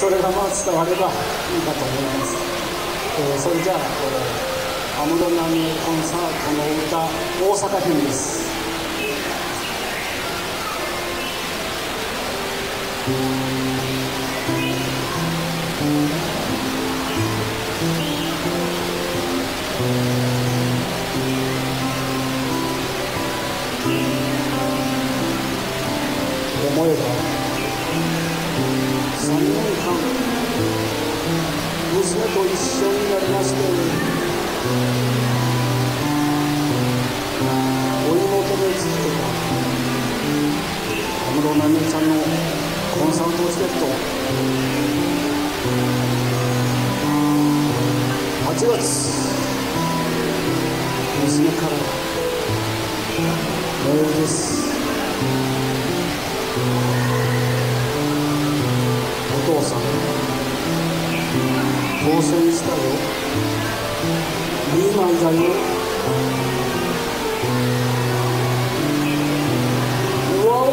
それがまあ伝わればいいかと思います、えー、それじゃあ、えー、安室奈美恵コンサートの歌大阪編です。娘と一緒になりまして追い求め続けた安室奈美恵ちゃんのコンサートチケット8月娘からメールです。当選したよリーマンだよわお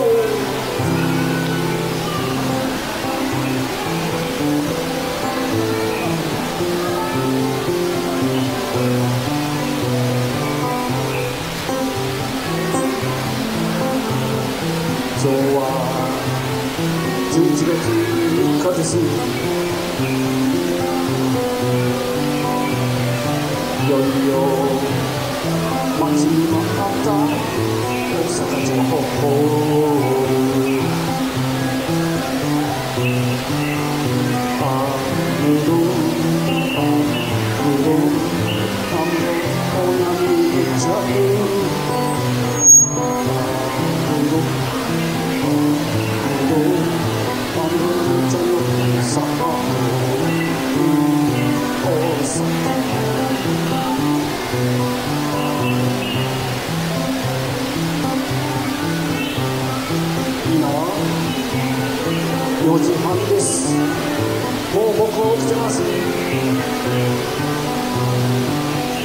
今日は11月3日です街に真っ赤だった。奥さん。5時半です。もう僕は起きてます。ね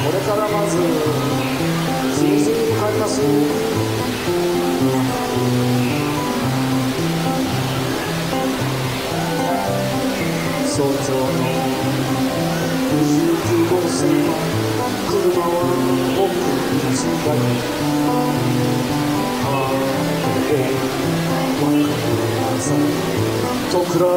これからまず水に向かいます。早朝の29号線の車は僕に違い道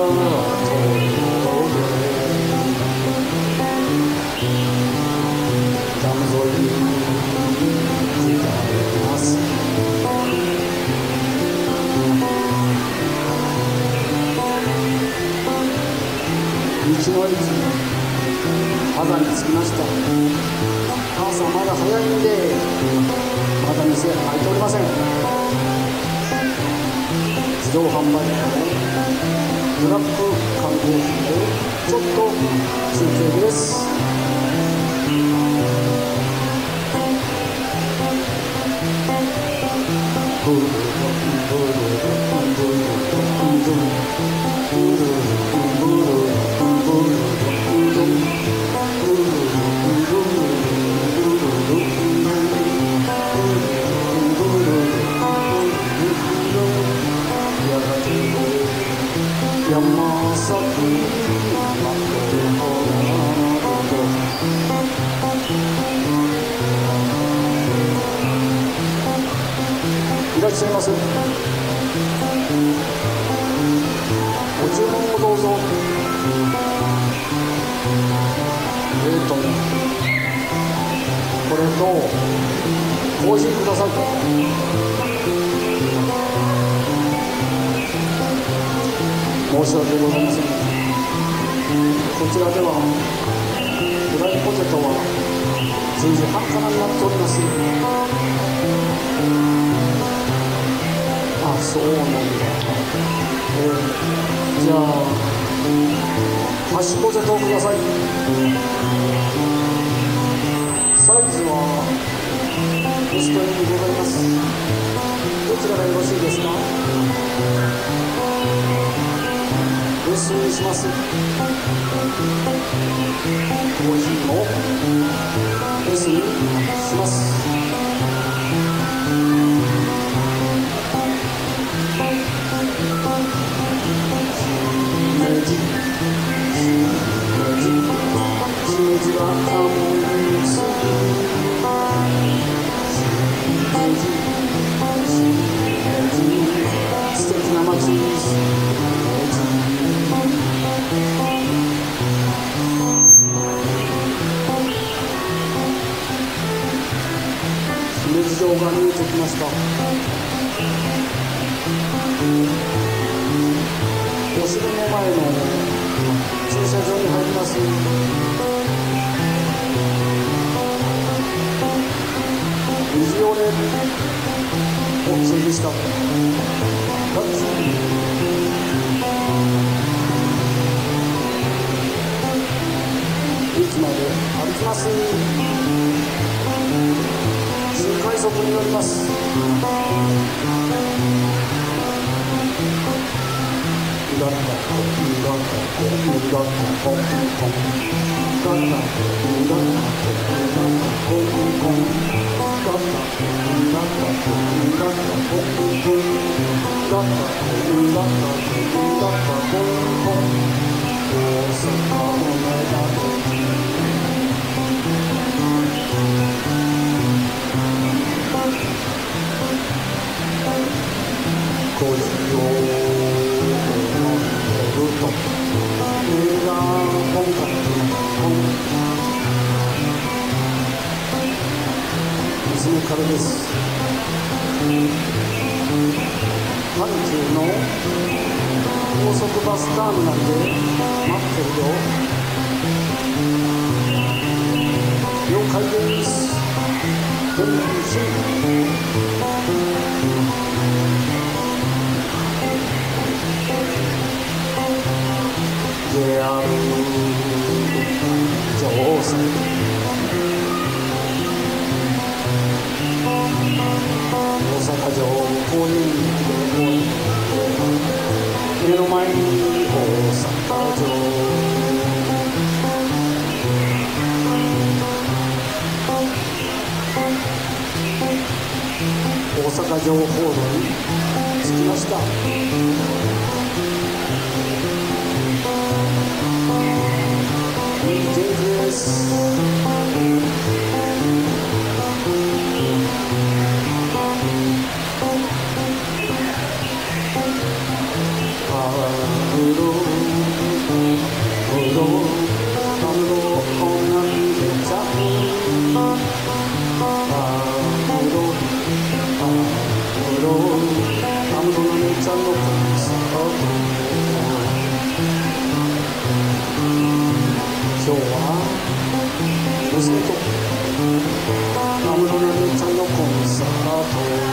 の駅肌に着きまだ早いんでまだ店開いておりません自動販売機ブラック観光でちょっと中継です。しゃいませ。ご注文をどうぞ。えーとこれとコーヒーください。申し訳ございませんこちらではフライポテトは随時半からになっております。あそうなんだ、えー、じゃあハッシュポテトをください。サイズはポストにございますどちらがよろしいですか？ご質します。コーヒーをベスします。姫路城が見えてきました。お城の前の駐車場に入ります。水折れを整備した。ラッツ駅まで歩きます？新快速に乗ります。娘からです阪急の高速バスターミナルで待ってるよ了解です返信風を向こ目の前に大阪城大阪城報道に着きました。DJ です。今日はコンサート。